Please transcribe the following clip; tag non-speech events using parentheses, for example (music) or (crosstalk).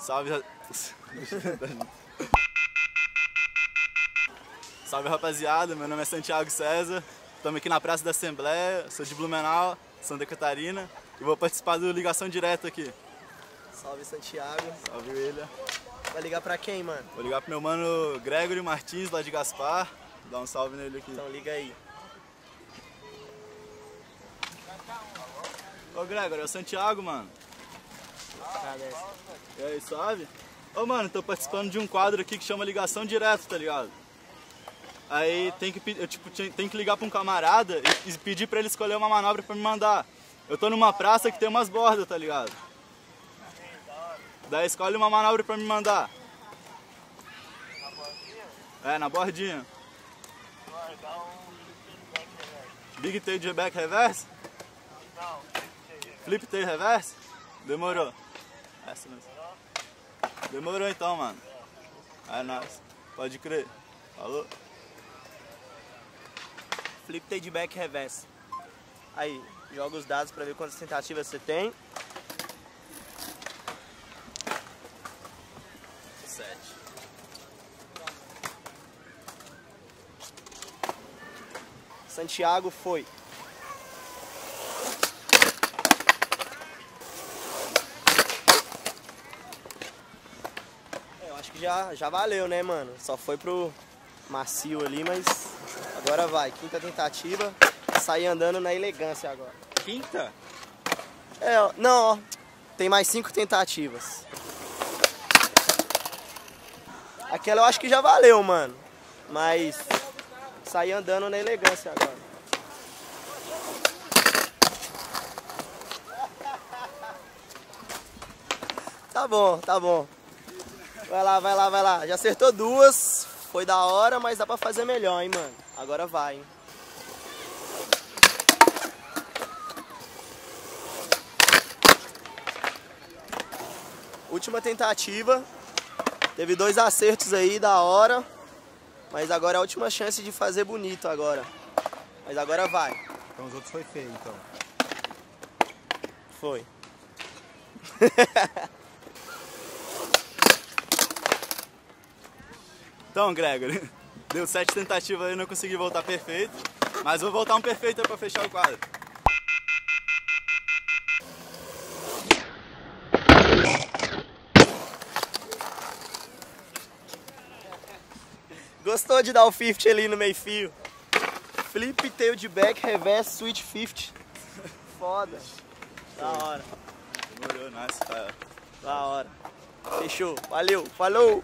Salve. Salve rapaziada, meu nome é Santiago César. Estamos aqui na Praça da Assembleia, sou de Blumenau, Santa Catarina e vou participar do Ligação Direta aqui. Salve Santiago. Salve William. Vai ligar pra quem, mano? Vou ligar pro meu mano Gregory Martins, lá de Gaspar. Dá um salve nele aqui. Então liga aí. Ô Gregory, é o Santiago, mano. E aí, suave? Ô mano, tô participando de um quadro aqui que chama Ligação Direta, tá ligado? Aí tem que, eu, tipo, tem que ligar pra um camarada e, pedir pra ele escolher uma manobra pra me mandar. Eu tô numa praça que tem umas bordas, tá ligado? Daí escolhe uma manobra pra me mandar. É, na bordinha. Big tail de back reverse? Flip tail reverse? Demorou. Essa mesmo. Demorou então, mano. É nóis. Pode crer. Falou? Flip tail de back reverse. Aí, joga os dados pra ver quantas tentativas você tem. Sete. Santiago foi. É, Eu acho que já, já valeu, né, mano? Só foi pro macio ali, mas agora vai. Quinta tentativa. Sair andando na elegância agora. Quinta? É, ó, não, ó. Tem mais cinco tentativas. Aquela eu acho que já valeu, mano. Mas sair andando na elegância agora. Tá bom, tá bom. Vai lá, vai lá, vai lá. Já acertou duas. Foi da hora, mas dá pra fazer melhor, hein, mano. Agora vai, hein. Última tentativa. Teve dois acertos aí da hora. Mas agora é a última chance de fazer bonito agora. Mas agora vai. Então os outros foi feio, então. Foi. (laughs) Então, Gregory, (laughs) deu sete tentativas aí, não consegui voltar perfeito. Mas vou voltar um perfeito aí pra fechar o quadro. Gostou de dar o 50 ali no meio fio? Flip, tail de back, reverse, switch 50. Foda. Da hora, Demorou, nice. Tá. da hora. Fechou. Valeu, falou.